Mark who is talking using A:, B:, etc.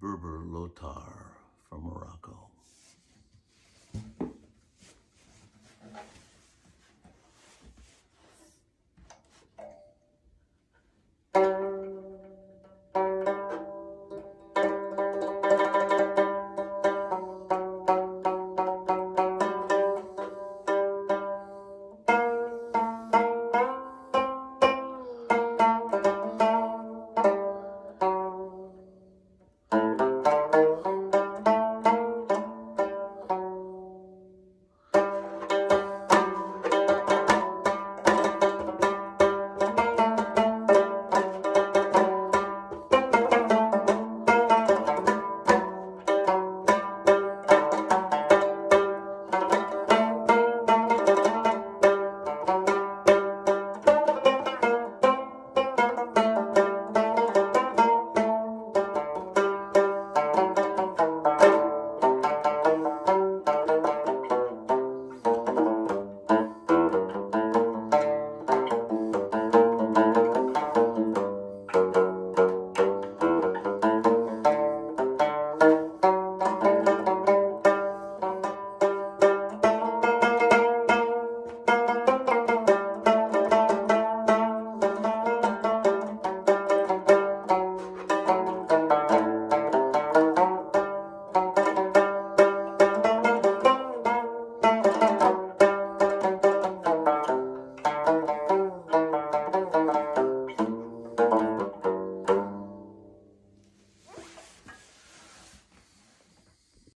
A: Berber Lotar from Morocco.